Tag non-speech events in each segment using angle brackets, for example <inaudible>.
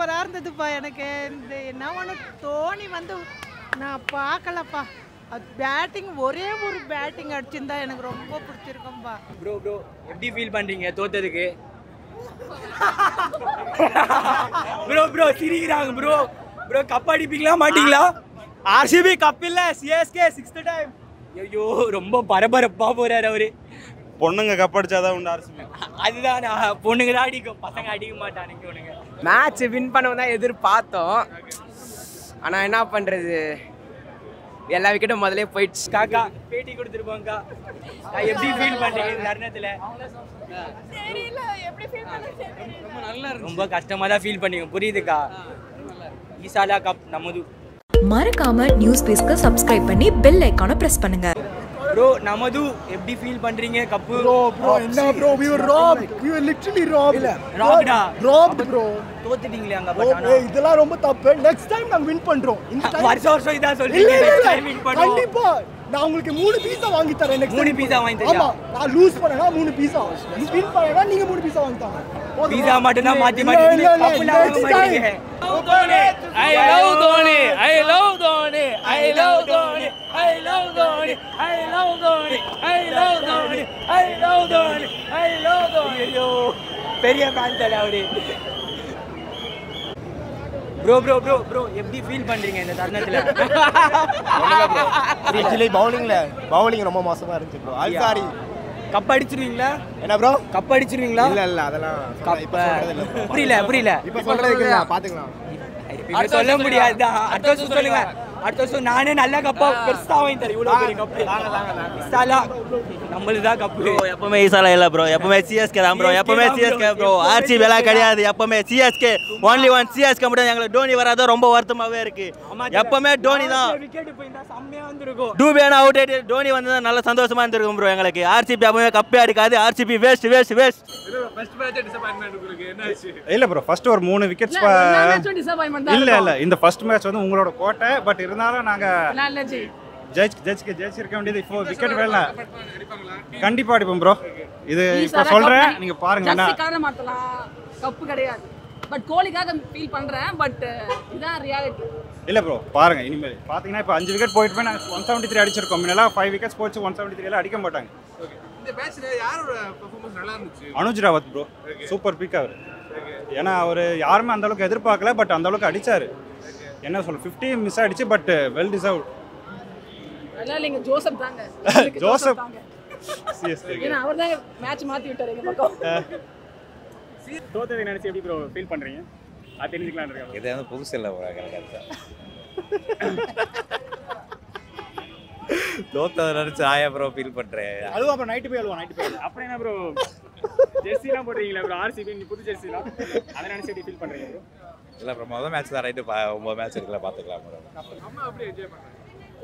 சூப்பராக இருந்ததுப்பா எனக்கு. இந்த என்ன ஒன்று தோனி வந்து நான் பார்க்கலப்பா. அது பேட்டிங் ஒரே ஒரு பேட்டிங் அடிச்சிருந்தா எனக்கு ரொம்ப பிடிச்சிருக்கும்பா. ப்ரோ ப்ரோ எப்படி ஃபீல் பண்றீங்க? தோத்ததுக்கு? ப்ரோ ப்ரோ சிரிக்கிறாங்க ப்ரோ ப்ரோ கப் அடிப்பீங்களா மாட்டீங்களா? ஆர்சிபி கப் இல்ல சிஎஸ்கே சிக்ஸ்த் டைம் ஐயோ ரொம்ப பரபரப்பா போறாரு அவரு. பொண்ணுங்க கப் அடிச்சாதான் உண்டு ஆர்சிபி அதுதான் நான் பொண்ணுங்க தான் அடிக்கும். பசங்க அடிக்க மாட்டானுங்க இவனுங்க. மேட்ச் வின் பண்ணவும் தான் எதிர்பார்த்தோம். ஆனால் என்ன பண்ணுறது எல்லா விக்கெட்டும் முதலே போயிடுச்சு. காக்கா பேட்டி கொடுத்துருப்போம்க்கா. எப்படி ஃபீல் பண்றீங்க இந்த தருணத்துல? ரொம்ப கஷ்டமா தான் ஃபீல் பண்ணீங்க. புரியுதுக்கா? ஈசாலா கப் நமது மறக்காம நியூஸ் பேஸ்க்கு சப்ஸ்கிரைப் பண்ணி பெல் ஐக்கானை பிரஸ் பண்ணுங்க. ப்ரோ நமது எப்படி ஃபீல் பண்றீங்க? கப்பு? ப்ரோ ப்ரோ என்ன bro we were robbed. We were literally robbed. இல்ல, ஆ? robbed. bro. தோத்துட்டீங்களே அங்க but ஆனா. ஏய், இதெல்லாம் ரொம்ப தப்பு. நெக்ஸ்ட் டைம் நாங்க வின் பண்றோம். இந்த <laughs> time- வருஷம் வருஷம் இல்ல சொல்றீங்க. இல்ல time win பண்ணுவோம். கண்டிப்பா. நான் உங்களுக்கு மூணு பீஸா வாங்கி தரேன் next மூணு pizza வாங்கி தரியா? ஆமா. நான் லூஸ் பண்ணனா மூணு பீஸா வின் பண்ணனா நீங்க மூணு பீஸா வாங்கி தாங்க ಬೀಜ ಮಡನ ಮಾಧ್ಯಮ I love Dhoni, I love Dhoni, I love Dhoni, I love Dhoni, I love Dhoni, I love Dhoni, I love Dhoni, I love Dhoni. ಅಯ್ಯೋ பெரிய ஃபேன் தல அவரு ப்ரோ ப்ரோ ப்ரோ ப்ரோ எப்படி ஃபீல் பண்றீங்க இந்த தருணத்துல ஆக்சுவலி பவுலிங்ல bowling ரொம்ப மோசமா இருந்துச்சு ப்ரோ ஐ சாரி கப் அடிச்சிருவீங்களா என்ன ப்ரோ கப் அடிச்சிருவீங்களா இல்ல இல்ல அதெல்லாம் கப்ப புரியல புரியல. இப்ப இல்ல பாத்துக்கலாம். சொல்ல முடியாது வருஷம் சொல்லுங்க. அடுத்த வருஷம் நானே நல்ல கப்பா பெருசா வாங்கி தரேன். இவ்வளவு பெரிய கப்பு இசாலா நம்மளுக்கு தான் கப்பு ப்ரோ எப்பவுமே ஈசாலா இல்ல ப்ரோ எப்பவுமே சிஎஸ்கே தான் ப்ரோ எப்பவுமே சிஎஸ்கே ப்ரோ ஆர்சிபி எல்லாம் கிடையாது. எப்பவுமே சிஎஸ்கே ஒன்லி ஒன் சிஎஸ்கே மட்டும் எங்களுக்கு டோனி வராத ரொம்ப வருத்தமாவே இருக்கு. எப்பவுமே டோனி தான். டூபியான அவுட் ஆயிட்டு டோனி வந்தா நல்ல சந்தோஷமா இருந்திருக்கும் ப்ரோ எங்களுக்கு. ஆர்சிபி எப்பவுமே கப்பே அடிக்காது. ஆர்சிபி வேஸ்ட் வேஸ்ட் வேஸ்ட் இல்ல ப்ரோ ஃபர்ஸ்ட் ஒரு மூணு விக்கெட்ஸ் இல்ல இல்ல இந்த ஃபர்ஸ்ட் மேட்ச் வந்து உங்களோட கோட்டை பட் இருந்தாலும் நாங்க ஜட்ஜ் ஜட்ஜ்க்கு ஜெயிச்சிருக்க வேண்டியது இப்போ விக்கெட் வேலை கண்டிப்பா அடிப்போம் ப்ரோ இது இப்போ சொல்றேன் நீங்க பாருங்க கப்பு கிடையாது. பட் கோலிக்காக ஃபீல் பண்றேன் பட் இதான் ரியாலிட்டி இல்ல ப்ரோ பாருங்க இனிமேல். பாத்தீங்கன்னா இப்போ அஞ்சு விக்கெட் போயிட்டு போய் நாங்கள் ஒன் செவன்ட்டி த்ரீ அடிச்சிருக்கோம். முன்னெல்லாம் ஃபைவ் விக்கெட்ஸ் போச்சு ஒன் செவன்ட்டி த்ரீ எல்லாம் அடிக்க மாட்டாங்க. இந்த மேட்ச்ல யாரோட பெர்ஃபார்மன்ஸ் நல்லா இருந்துச்சு? Anuj Rawat bro super peak அவர். ஏன்னா அவர் யாருமே அந்த அளவுக்கு எதிர்பார்க்கல பட் அந்த அளவுக்கு அடிச்சாரு. என்ன சொல்ல ஃபிஃப்டி மிஸ் ஆயிடுச்சு பட் வெல் டிசர்வ் அதனால நீங்க ஜோசப் தாங்க. <laughs> ஜோசப் தாங்க. சிஎஸ்கே ஏன்னா அவர் தான் மேட்ச் மாத்தி விட்டாரு எங்க பக்கம். தோத்ததை நினைச்சு எப்படி ப்ரோ ஃபீல் பண்றீங்க? அது தெரிஞ்சுக்கலாம் இது வந்து புதுசு இல்லை ப்ரோ எனக்கு தோத்ததை நினைச்சு ஆயா ப்ரோ ஃபீல் பண்றேன். அதுவும் அப்புறம் நைட்டு போய் அழுவோம் நைட்டு போய். அப்புறம் என்ன ப்ரோ ஜெர்சிலாம் <laughs> போடுறீங்களா ப்ரோ ஆர்சிபி நீ புது ஜெர்சிலாம் அதை நினைச்சு எப்படி ஃபீல் பண்றீங்க ப்ரோ இல்லை அப்புறம் முதல் மேட்ச் தான் ரைட்டு ஒம்பது மேட்ச் இருக்குல்ல பார்த்துக்கலாம் ப்ரோ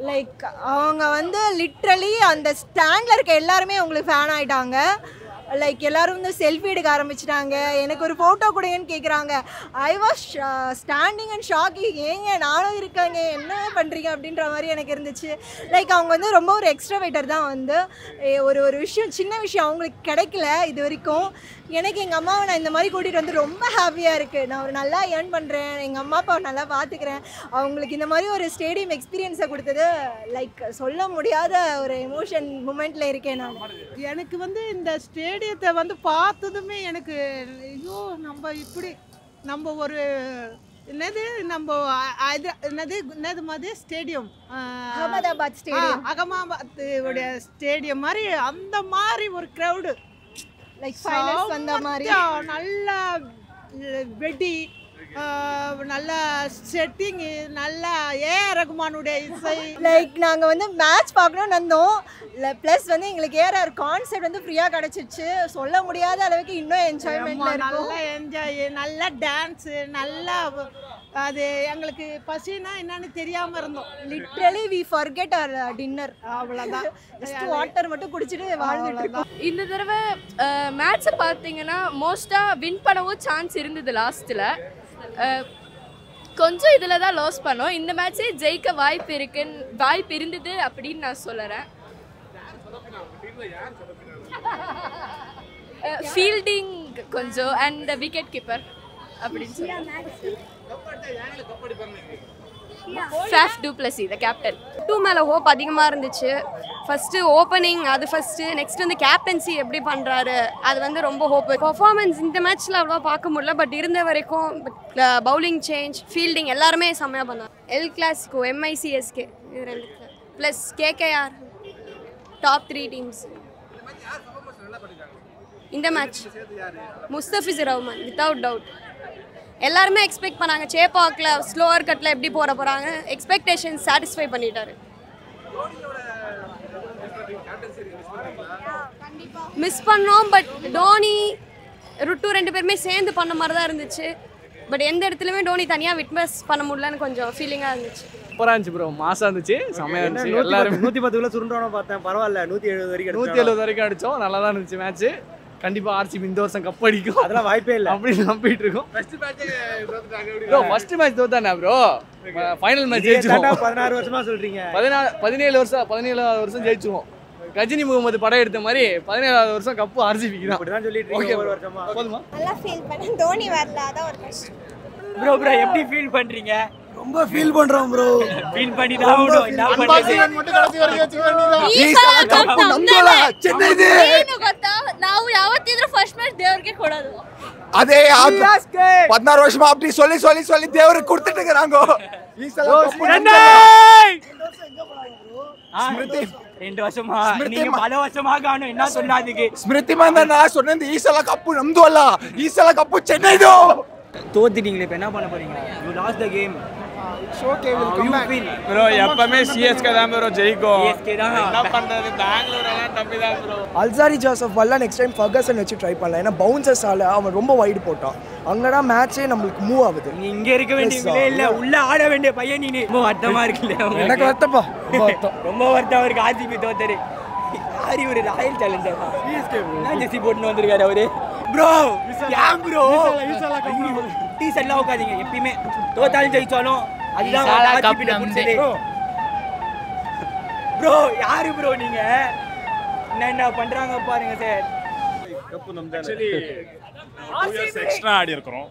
லைக் அவங்க வந்து லிட்ரலி அந்த ஸ்டாண்டில் இருக்க எல்லாருமே அவங்களுக்கு ஃபேன் ஆகிட்டாங்க லைக் எல்லாரும் வந்து செல்ஃபி எடுக்க ஆரம்பிச்சிட்டாங்க. எனக்கு ஒரு ஃபோட்டோ கொடுங்கன்னு கேட்குறாங்க I was standing and shocking ஏங்க நானும் இருக்காங்க. என்ன பண்ணுறீங்க அப்படின்ற மாதிரி எனக்கு இருந்துச்சு. லைக் அவங்க வந்து ரொம்ப ஒரு எக்ஸ்ட்ராவேட்டர் தான் வந்து. ஒரு ஒரு விஷயம் சின்ன விஷயம் அவங்களுக்கு கிடைக்கல இது வரைக்கும். எனக்கு எங்கள் அம்மாவை நான் இந்த மாதிரி கூட்டிகிட்டு வந்து ரொம்ப ஹாப்பியாக இருக்குது நான் ஒரு நல்லா ஏர்ன் பண்ணுறேன் எங்கள் அம்மா அப்பாவை நல்லா பார்த்துக்கிறேன் அவங்களுக்கு இந்த மாதிரி ஒரு ஸ்டேடியம் எக்ஸ்பீரியன்ஸை கொடுத்தது லைக் சொல்ல முடியாத ஒரு எமோஷன் மூமெண்ட்டில் இருக்கேன் நான். எனக்கு வந்து இந்த ஸ்டேடியத்தை வந்து பார்த்ததுமே எனக்கு ஐயோ நம்ம இப்படி நம்ம ஒரு என்னது நம்ம அது என்னது என்னது மாதிரி ஸ்டேடியம் அகமதாபாத் stadium. அகமாபாத் உடைய ஸ்டேடியம் மாதிரி அந்த மாதிரி ஒரு க்ரௌடு லைக் ஃபைனல்ஸ் வந்த மாதிரி. நல்ல வெடி நல்ல செட்டிங்கு நல்ல ஏ ரகுமானுடைய இசை. லைக் நாங்கள் வந்து மேட்ச் பார்க்கணும்னு வந்தோம். ப்ளஸ் வந்து எங்களுக்கு ஏஆர் கான்செப்ட் வந்து ஃப்ரீயாக கிடச்சிருச்சு. சொல்ல முடியாத அளவுக்கு இன்னும் இருக்கும். நல்லா என்ஜாய் நல்லா டான்ஸு நல்லா அது எங்களுக்கு பசினா என்னன்னு தெரியாம இருந்தோம். Literally we forget our dinner அவ்வளோதான் ஜஸ்ட் வாட்டர் மட்டும் குடிச்சிட்டு வாழ்ந்துட்டு இருக்கோம் இந்த தடவை மேட்ச்சை பார்த்தீங்கன்னா மோஸ்ட்டாக வின் பண்ணவும் சான்ஸ் இருந்தது லாஸ்ட்டில் கொஞ்சம் இதில் தான் லாஸ் பண்ணோம். இந்த மேட்ச்சே ஜெயிக்க வாய்ப்பு இருக்குன்னு வாய்ப்பு இருந்தது அப்படின்னு நான் சொல்லுறேன். ஃபீல்டிங் கொஞ்சம் அண்ட் விக்கெட் கீப்பர் அப்படின்னு சொல்லி Faf du Plessis the captain too மேலே ஹோப் அதிகமாக இருந்துச்சு. ஃபஸ்ட்டு ஓப்பனிங் அது ஃபஸ்ட்டு நெக்ஸ்ட் வந்து கேப்டன்சி எப்படி பண்ணுறாரு அது வந்து ரொம்ப ஹோப் பர்ஃபார்மன்ஸ் இந்த மேட்ச்சில் அவ்வளோவா பார்க்க முடியல பட் இருந்த வரைக்கும் பவுலிங் சேஞ்ச் ஃபீல்டிங் எல்லாருமே செம்மையாக பண்ணாங்க. எல் கிளாசிக்கோ எம்ஐசிஎஸ்கே இது ரெண்டு plus KKR top three teams இந்த match Mustafiz Rahman without doubt எல்லாருமே எக்ஸ்பெக்ட் பண்ணாங்க. சேப்பாக்கில் ஸ்லோவர் கட்டில் எப்படி போற போகிறாங்க எக்ஸ்பெக்டேஷன் சாட்டிஸ்ஃபை பண்ணிட்டாரு. மிஸ் பண்ணோம் பட் டோனி ருட்டு ரெண்டு பேருமே சேர்ந்து பண்ண மாதிரி தான் இருந்துச்சு. பட் எந்த இடத்துலையுமே டோனி தனியாக விட்னஸ் பண்ண முடியலன்னு கொஞ்சம் ஃபீலிங்காக இருந்துச்சு. சூப்பராக இருந்துச்சு ப்ரோ மாசா இருந்துச்சு. செம்மையா இருந்துச்சு. எல்லாரும் நூத்தி பத்துக்குள்ள சுருண்டோன்னு பார்த்தேன். பரவாயில்ல நூத்தி எழுபது வரைக்கும் நூற்றி எழுபது வரைக்கும் அடிச்சோம். நல்லா தான் இருந்துச்சு மேட்ச் கண்டிப்பா ஆர்சிபி இந்த வருஷம் கப் அடிக்கும். அதெல்லாம் வாய்ப்பே இல்லை. அப்படி நம்பிட்டு இருக்கோம். ஃபர்ஸ்ட் மேட்சே ப்ரோ ஃபர்ஸ்ட் மேட்ச் தோத்தானே ப்ரோ ஃபைனல் மேட்ச் ஜெயிச்சிருவோம். பதினாறு வருஷமா சொல்றீங்க. பதினாறு பதினேழு வருஷம் பதினேழாவது வருஷம் ஜெயிச்சிருவோம். கஜினி முகமது படம் எடுத்த மாதிரி பதினேழாவது வருஷம் கப்பு ஆர்சிபிக்கு தான். அப்படிதான் சொல்லிட்டு ஓகே ஒரு வருஷமா? போதுமா? நல்லா ஃபீல் பண்ணேன். தோனி வரல அதான் ஒரு கஷ்டம் ப்ரோ ப்ரோ எப்படி ஃபீல் பண்றீங்க? ரொம்ப ஃபீல் பண்றோம் ப்ரோ ஃபீல் பண்ணி தான் ஆகணும் என்ன பண்றது மட்டும் கடைசி வரைக்கும் வச்சுக்க வேண்டியதான் ಈ ಸಲ cup ಕಪ್ಪು ನಮ್ದೇ. ನಮ್ದಲ್ಲ ಚೆನ್ನೈದು ಏನು ಗೊತ್ತಾ ನಾವು ಯಾವತ್ತಿದ್ರು ಫಸ್ಟ್ ಮ್ಯಾಚ್ ದೇವ್ರಿಗೆ ಕೊಡೋದು ಅದೇ பதினாறு வருஷமா அப்படி சொல்லி சொல்லி சொல்லி தேவருக்கு கொடுத்துட்டு இருக்கிறாங்க ಈ ಸಲ ಕಪ್ಪು ನಮ್ದಲ್ಲ. ஸ்மிருதி ரெண்டு வருஷமா நீங்க பல வருஷமா காணும் என்ன சொன்னாதுக்கு ಸ್ಮೃತಿ ಮಂದನ சொன்னது ಈ ಸಲ ಕಪ್ಪು ನಮ್ದು ಅಲ್ಲ ಈ ಸಲ ಕಪ್ಪು ಚೆನ್ನೈದು தோத்துட்டீங்களே இப்ப என்ன பண்ண போறீங்க you lost the game bro எப்பவுமே சிஎஸ்கே தான் ப்ரோ ஜெயிக்கும். CSK தான். என்ன பண்றது? பெங்களூர் எல்லாம் தான் ப்ரோ அல்சாரி ஜோசப் வரல நெக்ஸ்ட் டைம் ஃபர்கசன் வச்சு ட்ரை பண்ணலாம். ஏன்னா பவுன்சர்ஸ் ஆல அவன் ரொம்ப வைடு போட்டான். அங்கடா மேட்சே நம்மளுக்கு மூவ் ஆகுது. நீ இங்க இருக்க வேண்டியவங்களே இல்ல. உள்ள ஆட வேண்டிய பையன் நீ ரொம்ப வருத்தமா இருக்குல்ல? எனக்கு வருத்தப்பா. ரொம்ப வருத்தம். <laughs> அவருக்கு ஆர்சிபி தோத்தரு. யாரி ஒரு ராயல் சேலஞ்சர் என்ன ஜெர்சி போட்டுன்னு வந்திருக்காரு அவரு? ப்ரோ ஏன் ப்ரோ டீ செல்லாம் உட்காதீங்க எப்பயுமே தோத்தாலும் ஜெயிச்சாலும் அதுதான். ப்ரோ யாரு ப்ரோ நீங்க என்ன என்ன பண்றாங்க பாருங்க sir actually two years extra ஆடி இருக்கிறோம்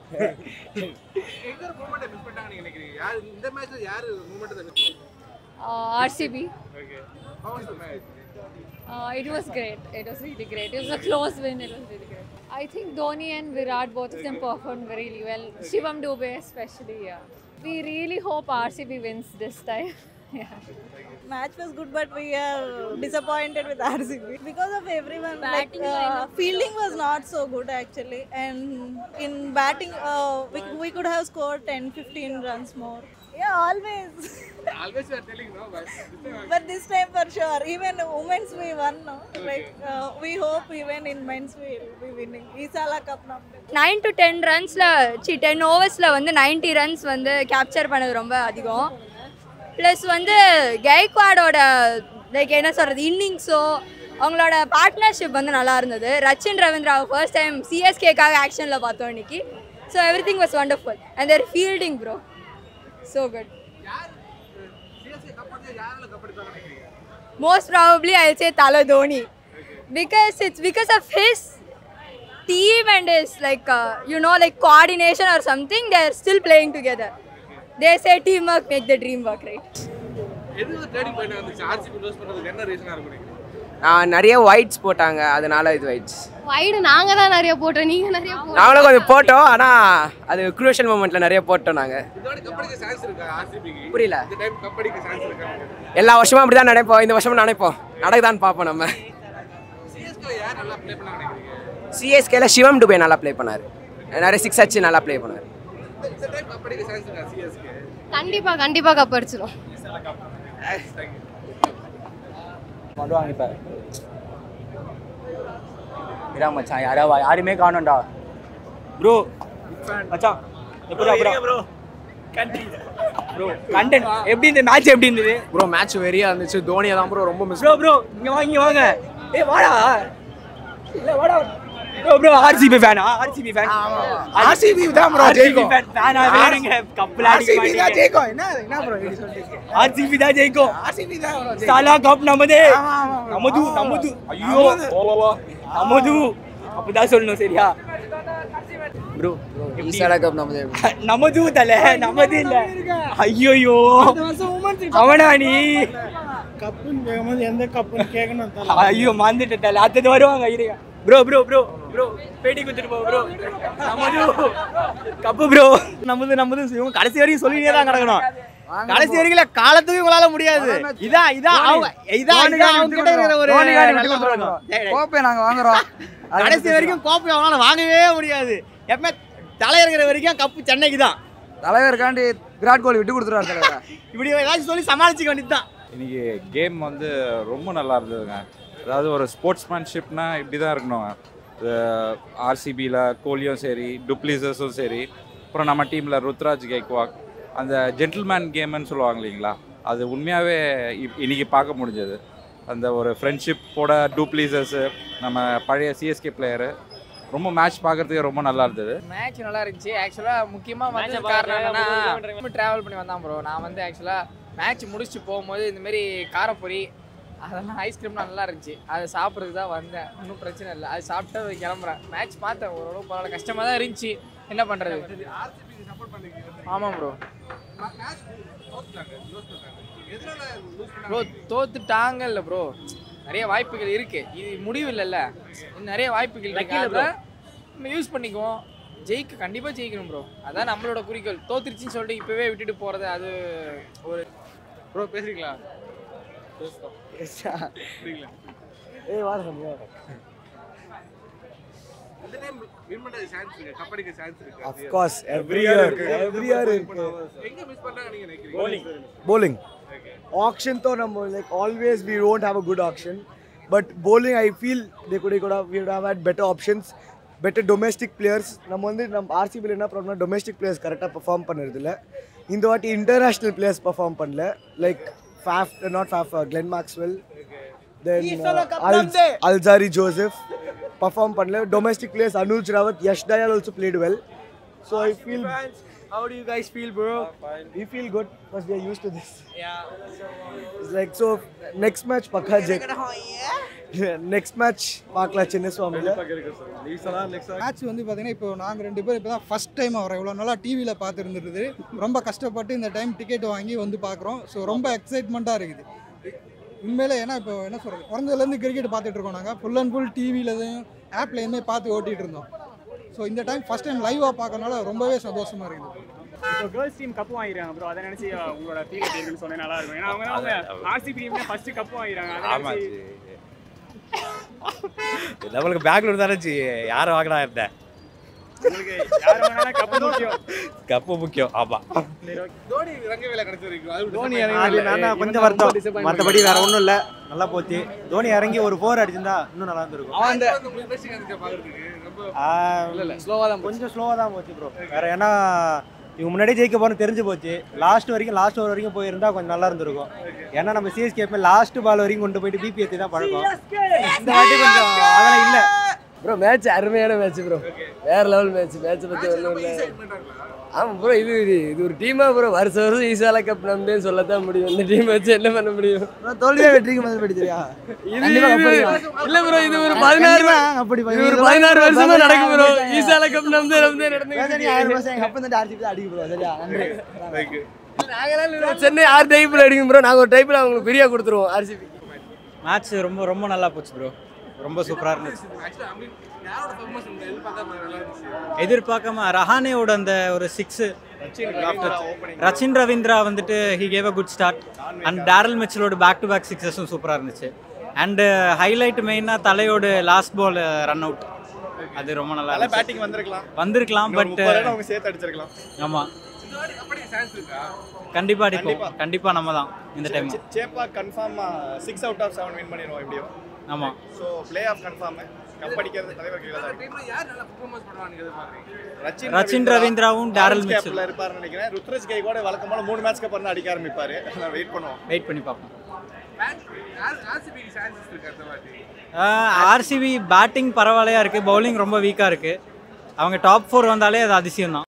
இந்த மேட்ச்ல யார் moment miss RCB. Okay how was the match Uh, it was great. It was really great. It was a close win. It was really great. I think Dhoni and Virat, both of them performed very well. Shivam Dubey especially, yeah. We really hope RCB wins this time. <laughs> yeah Match was good, but we are disappointed with RCB because of everyone. Batting like, uh, lineup. fielding was not so good actually, and in batting, uh, we, we could have scored 10, 15 runs more. Yeah, always. Always you are telling no but but this time for sure, even women's we won. No? Like uh, we hope even in men's we will be winning. Isala Cup number. Nine to ten ரன்ஸில் C ten ஓவர்ஸில் வந்து 90 runs வந்து capture பண்ணது ரொம்ப அதிகம் plus வந்து கெய்க்வாடோட like என்ன சொல்கிறது இன்னிங்ஸோ அவங்களோட பார்ட்னர்ஷிப் வந்து நல்லா இருந்தது. ரச்சின் ரவீந்திராவ் ஃபர்ஸ்ட் டைம் சிஎஸ்கேக்காக ஆக்ஷனில் பார்த்தோம் இன்னைக்கு. So everything was wonderful and their fielding bro so good most probably I say Thala Dhoni because it's because of his team and is like you know like coordination or something they're still playing together trading point வந்துச்சு? RCB lose பண்ணதுக்கு என்ன ரீசனா இருக்கும் நினைக்கிறீங்க ஆஹ் நிறைய wides போட்டாங்க. அதனால இது ஒயிட்ஸ் வைடு நாங்கள் தான் நிறைய போட்டோம். நீங்கள் நிறைய நாங்களும் கொஞ்சம் போட்டோம். ஆனால் அது குரூஷியல் மூமெண்ட்ல நிறைய போட்டோம் ஆர்சிபிக்கு புரியல. இந்த டைம் கப் அடிக்க சான்ஸ் இருக்கா? எல்லா வருஷமும் அப்படி தான் நினைப்போம். இந்த வருஷமும் நினைப்போம். நடக்குதான்னு பார்ப்போம் நம்ம. சிஎஸ்கேல சிவம் டுபே நல்லா ப்ளே பண்ணார். நிறைய சிக்ஸ் அச்சு நல்லா ப்ளே பண்ணார். கண்டிப்பாக கண்டிப்பாக கப் அடிச்சிடும் பண்ணுவாங்க இப்ப இரா மச்சான் யாரா யாருமே காணோம்டா. ப்ரோ மச்சான் எப்படா ப்ரோ ப்ரோ கண்டென்ட் எப்படி இந்த மேட்ச் எப்படி இருந்தது? ப்ரோ மேட்ச் வெறியா இருந்துச்சு. தோனியை தான் ப்ரோ ரொம்ப மிஸ் ப்ரோ ப்ரோ இங்க வாங்க இங்க வாங்க. ஏய் வாடா. இல்ல வாடா. ப்ரோ ப்ரோ ஆர்சிபி ஃபேனா ஆர்சிபி ஃபேன் RCB தான் bro ஜெயிக்கும். ஃபேன் ஃபேனா வேணுங்க கப்ல அடிக்க RCB தான் மாட்டீங்க ஜெயிக்கும் என்ன என்ன ப்ரோ இப்படி சொல்றீங்க ஆர்சிபி தான் ஜெயிக்கும் ஆர்சிபி தான் bro ஜெயிக்கும். சாலா கப் நமதே ஆமா, ஆமா, ஆமா. நமது நமது ஐயோ நமது அப்படிதான் சொல்லணும் சரியா ப்ரோ ஈசாலா கப் நமதே நமது தல நமது இல்ல ஐயோ அவனா நீ கப்புன்னு கேட்கும்போது எந்த கப்புன்னு கேட்கணும் ஐயோ மறந்துட்டேன் தல அடுத்தது வருவாங்க இருங்க ப்ரோ ப்ரோ ப்ரோ ப்ரோ பேட்டி கொடுத்துட்டு போ ப்ரோ நமது கப்பு ப்ரோ நமது நமது. இவங்க கடைசி வரைக்கும் சொல்லிட்டே தான் கிடக்கணும். <laughs> கடைசி வரைக்கும் இல்ல, காலத்துக்கும் உங்களால முடியாது. இதான் இதான் அவங்க இதான் இதான் அவங்க கிட்ட இருக்கிற ஒரு. கோப்பை நாங்க வாங்குறோம். கடைசி வரைக்கும் கோப்பை அவனால வாங்கவே முடியாது. எப்பவுமே தலை இருக்கிற வரைக்கும் கப்பு சென்னைக்கு தான். தலைவருக்காண்டி விராட் கோலி விட்டு கொடுத்துருவாரு தலைவர். <laughs> இப்படி ஏதாச்சும் சொல்லி சமாளிச்சுக்க வேண்டியது தான் இன்னைக்கு கேம் வந்து ரொம்ப நல்லா இருந்ததுங்க. அதாவது ஒரு ஸ்போர்ட்ஸ்மேன்ஷிப்னா இப்படி தான் இருக்கணும். ஆர்சிபியில் கோலியும் சரி டுப்ளிசஸும் சரி அப்புறம் நம்ம டீமில் ருத்ராஜ் கெய்க்வாக் அந்த ஜென்டில்மேன் கேம்னு சொல்லுவாங்க இல்லைங்களா? அது உண்மையாகவே இன்னைக்கு பார்க்க முடிஞ்சது. அந்த ஒரு ஃப்ரெண்ட்ஷிப்போட டூப்ளீசஸ்ஸு நம்ம பழைய சிஎஸ்கே பிளேயரு ரொம்ப மேட்ச் பார்க்கறதுக்கு ரொம்ப நல்லா இருந்தது. மேட்ச் நல்லா இருந்துச்சு. ஆக்சுவலாக முக்கியமாக வந்து காரணம் என்னன்னா ட்ராவல் பண்ணி வந்தான் ப்ரோ நான் வந்து ஆக்சுவலாக மேட்ச் முடிச்சுட்டு போகும்போது இந்த மாதிரி காரப்பொரி அதெல்லாம் ஐஸ்கிரீம்லாம் நல்லா இருந்துச்சு அதை சாப்பிட்றதுக்கு தான் வந்தேன். ஒன்றும் பிரச்சனை இல்லை. அது சாப்பிட்டு கிளம்புறேன். மேட்ச் பார்த்தேன். ஓரளவு பரவாயில்ல. கஷ்டமாக தான் இருந்துச்சு. என்ன பண்ணுறது ஆமாம் ப்ரோ ப்ரோ தோத்துட்டாங்க. இல்லை ப்ரோ நிறைய வாய்ப்புகள் இருக்கு. இது முடிவு இல்லைல்ல. நிறைய வாய்ப்புகள் இருக்கு. நம்ம யூஸ் பண்ணிக்குவோம். ஜெயிக்க கண்டிப்பா ஜெயிக்கணும் ப்ரோ அதான் நம்மளோட குறிக்கோள். தோத்துருச்சுன்னு சொல்லிட்டு இப்பவே விட்டுட்டு போறது அது ஒரு ப்ரோ பேசுறீங்களா ஏய் வார சம்பவம் இந்த டைம் வின் சான்ஸ் இருக்கு கப் அடிக்க சான்ஸ் இருக்கு Of course, every year, every year இருக்கு. எங்க மிஸ் பண்ணாங்க நீங்க நினைக்கிறீங்க bowling auction though number like always we won't have a good auction but bowling i feel they could, they could have we would have had better options better domestic players நம்ம வந்து நம்ம ஆர்சிபியில் என்ன ப்ராப்ளம்னா domestic players கரெக்டாக perform பண்ணுறது இல்லை இந்த வாட்டி இன்டர்நேஷ்னல் பிளேயர்ஸ் பெர்ஃபார்ம் பண்ணல like Faf, uh, not Faf, uh, Glenn Maxwell. Then uh, Al Alzari Joseph performed. Panle. Domestic players Anuj Rawat, Yash Dayal also played well. So I feel. How do you guys feel, bro? Ah, we feel good because we are used to this. Yeah. It's like so. Next match, pakka Yeah. Next match பார்க்கலாம் சின்ன சுவாமியில் match வந்து பார்த்தீங்கன்னா இப்போ நாங்கள் ரெண்டு பேரும் இப்போ தான் ஃபஸ்ட் டைம் வரோம் இவ்வளோ நாளாக டிவியில் பார்த்துருந்துருது ரொம்ப கஷ்டப்பட்டு இந்த டைம் டிக்கெட் வாங்கி வந்து பார்க்குறோம். ஸோ ரொம்ப எக்ஸைட்மெண்ட்டாக இருக்குது. உண்மையிலே ஏன்னா இப்போ என்ன சொல்கிறது பிறந்ததுலேருந்து கிரிக்கெட் பார்த்துட்டு இருக்கோம் நாங்கள் ஃபுல் அண்ட் ஃபுல் டிவியிலையும் ஆப்பில் எதுவுமே பார்த்து ஓட்டிகிட்டு இருந்தோம். ஸோ இந்த டைம் ஃபஸ்ட் டைம் லைவாக பார்க்கறனால ரொம்பவே சந்தோஷமாக இருக்குது. இப்போ கேர்ள்ஸ் டீம் கப் வாங்கிருக்காங்க ப்ரோ அதை நினைச்சு உங்களோட ஃபீல் எப்படி இருக்குன்னு சொன்னா நல்லா இருக்கும். ஏன்னா அவங்க அவங்க ஆர்சிபி டீம் ஃபர்ஸ்ட் கப் நினைச்சு நம்மளுக்கு பெங்களூர் தானே ஜி. யாரை வாங்கினா இருந்தேன் கப்பு முக்கியம். ஆமா. தோனி கொஞ்சம் வருத்தம். மற்றபடி வேற ஒன்றும் இல்லை. நல்லா போச்சு. தோனி இறங்கி ஒரு ஃபோர் அடிச்சிருந்தா இன்னும் நல்லா இருந்திருக்கும். கொஞ்சம் ஸ்லோவாக தான் போச்சு ப்ரோ வேற ஏன்னா இவங்க முன்னாடியே ஜெயிக்க போறோம்னு தெரிஞ்சு போச்சு. லாஸ்ட் வரைக்கும் லாஸ்ட் ஓவர் வரைக்கும் போயிருந்தா கொஞ்சம் நல்லா இருந்திருக்கும். ஏன்னா நம்ம சிஎஸ்கே எப்போ லாஸ்ட் பால் வரைக்கும் கொண்டு போயிட்டு பிபி ஏற்றி தான் பழக்கம். இந்த வாட்டி கொஞ்சம் அதெல்லாம் இல்லை. ப்ரோ மேட்ச் அருமையான மேட்ச் ப்ரோ வேற லெவல் மேட்ச் மேட்ச் பத்தி ஒன்றும் இல்லை. ஆமாம் ப்ரோ இது இது இது ஒரு டீமா ப்ரோ வருஷம் வருஷம் ஈசாலா கப் நம்பே சொல்லத்தான் முடியும். இந்த டீம் வச்சு என்ன பண்ண முடியும்? தோல்வியா வெற்றிக்கு முதல் படிச்சிருக்கா இது இல்ல ப்ரோ இது ஒரு பதினாறு அப்படி இது ஒரு பதினாறு வருஷமா நடக்கும் ப்ரோ ஈசாலா கப் நம்பே நம்பே நடந்து நாங்களாம் சென்னை ஆறு டைப்பில் அடிக்கும் ப்ரோ நாங்கள் ஒரு டைப்பில் அவங்களுக்கு ஃப்ரீயாக கொடுத்துருவோம் ஆர்சிபி மேட்ச் ரொம்ப ரொம்ப நல்லா போச்சு ப்ரோ ரொம்ப சூப்பராக இருந்துச்சு. எதிர்பார்க்காம ரஹானேவோட அந்த ஒரு சிக்ஸ் ரச்சின் ரவீந்திரா வந்துட்டு he gave a good start and Daryl மிச்சலோட back to back சிக்ஸஸும் சூப்பராக இருந்துச்சு. அண்டு ஹைலைட் மெயினாக தலையோட லாஸ்ட் பால் ரன் அவுட் அது ரொம்ப நல்லா. பேட்டிங் வந்திருக்கலாம். வந்திருக்கலாம் பட் அவங்க சேர்த்து அடிச்சிருக்கலாம். ஆமாம் சான்ஸ் இருக்கா கண்டிப்பாக அடிப்போம். கண்டிப்பாக நம்ம தான் இந்த time Chepauk confirm six out of seven win பண்ணிடுவோம் எப்படியும் ஆமாம் ஸோ பிளே ஆஃப் கன்ஃபார்ம் யார் நல்ல பெர்ஃபார்மன்ஸ் பண்ணுவாங்க ரச்சின் ரவீந்திராவும் டேரல் மிச்சல் கேப்ல இருப்பாருன்னு நினைக்கிறேன். ருத்ரஜ் கை கூட வழக்கமான மூணு மேட்ச்க்கு அப்புறம் அடிக்க ஆரம்பிப்பாரு. நான் வெயிட் பண்ணுவோம். வெயிட் பண்ணி பார்ப்போம். ஆர்சிபி பேட்டிங் பரவாயில்லையா இருக்குது பவுலிங் ரொம்ப வீக்காக இருக்குது அவங்க டாப் ஃபோர் வந்தாலே அது அதிசயம் தான்